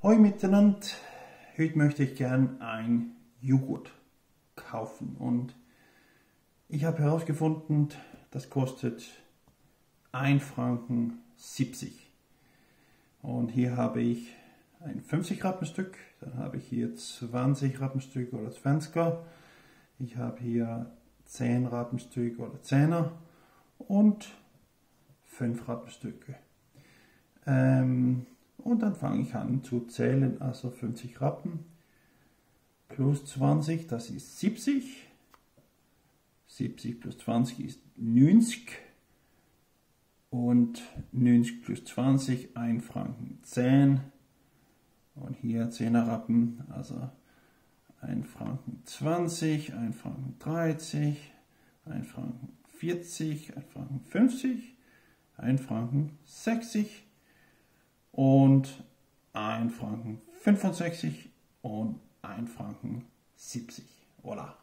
Hallo miteinander, heute möchte ich gern ein Joghurt kaufen. Und ich habe herausgefunden, das kostet 1 Franken 70 und hier habe ich ein 50 Rappen Stück, dann habe ich hier 20 Rappen Stück oder 20er, ich habe hier 10 Rappen Stück oder 10er und 5 Rappen Stücke. Ähm, und dann fange ich an zu zählen, also 50 Rappen plus 20, das ist 70. 70 plus 20 ist 90. Und 90 plus 20, 1 Franken 10. Und hier 10er Rappen, also 1 Franken 20, 1 Franken 30, 1 Franken 40, 1 Franken 50, 1 Franken 60 und 1 Franken 65 und 1 Franken 70. Voilà.